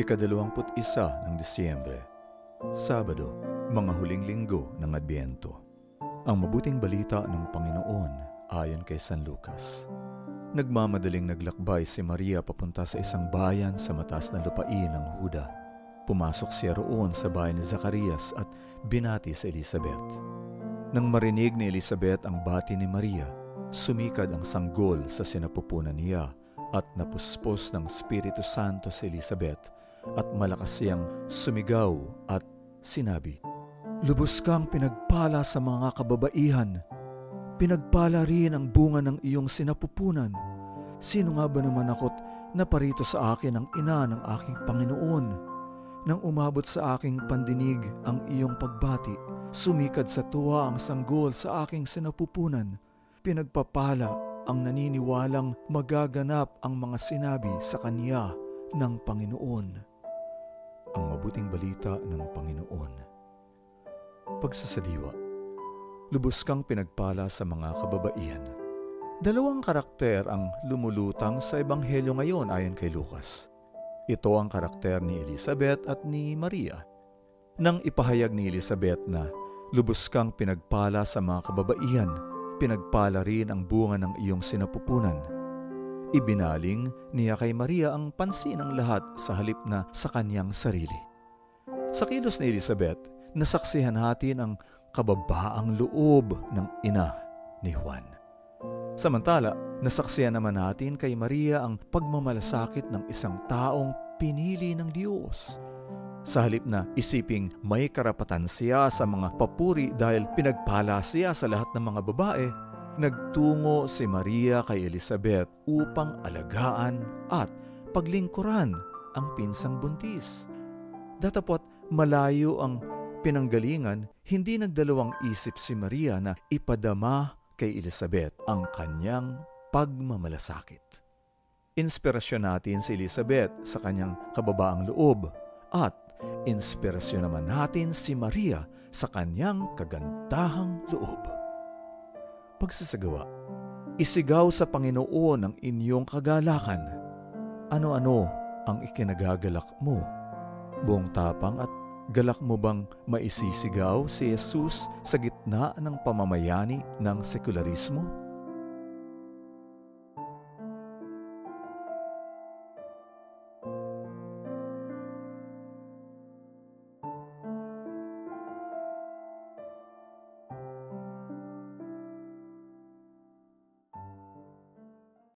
Ikadalawamput isa ng Disyembre, Sabado, mga huling linggo ng Adbyento. Ang mabuting balita ng Panginoon ayon kay San Lucas. Nagmamadaling naglakbay si Maria papunta sa isang bayan sa mataas na lupain ng Huda. Pumasok siya roon sa bahay ni Zacarias at binati sa Elizabeth. Nang marinig ni Elizabeth ang bati ni Maria, sumikad ang sanggol sa sinapupunan niya at napuspos ng Espiritu Santo si Elizabeth at malakas siyang sumigaw at sinabi, Lubos kang pinagpala sa mga kababaihan. Pinagpala rin ang bunga ng iyong sinapupunan. Sino nga ba naman ako't naparito sa akin ang ina ng aking Panginoon? Nang umabot sa aking pandinig ang iyong pagbati, sumikad sa tuwa ang sanggol sa aking sinapupunan. Pinagpapala ang naniniwalang magaganap ang mga sinabi sa kanya ng Panginoon ang mabuting balita ng Panginoon. Pagsasadiwa, lubos kang pinagpala sa mga kababaihan. Dalawang karakter ang lumulutang sa Ebanghelyo ngayon ayon kay Lucas. Ito ang karakter ni Elizabeth at ni Maria. Nang ipahayag ni Elizabeth na lubos kang pinagpala sa mga kababaihan, pinagpala rin ang bunga ng iyong sinapupunan Ibinaling niya kay Maria ang pansin ng lahat sa halip na sa kanyang sarili. Sa kilos ni Elizabeth, nasaksihan natin ang kababaang loob ng ina ni Juan. Samantala, nasaksihan naman natin kay Maria ang pagmamalasakit ng isang taong pinili ng Diyos. Sa halip na isiping may karapatan siya sa mga papuri dahil pinagpala siya sa lahat ng mga babae, nagtungo si Maria kay Elizabeth upang alagaan at paglingkuran ang pinsang buntis. Datapot malayo ang pinanggalingan, hindi nagdalawang isip si Maria na ipadama kay Elizabeth ang kanyang pagmamalasakit. Inspirasyon natin si Elizabeth sa kanyang kababaang loob at inspirasyon naman natin si Maria sa kanyang kagandahang loob pagsasagawa. Isigaw sa Panginoon ang inyong kagalakan. Ano-ano ang ikinagagalak mo? Buong tapang at galak mo bang maisisigaw si Jesus sa gitna ng pamamayani ng sekularismo?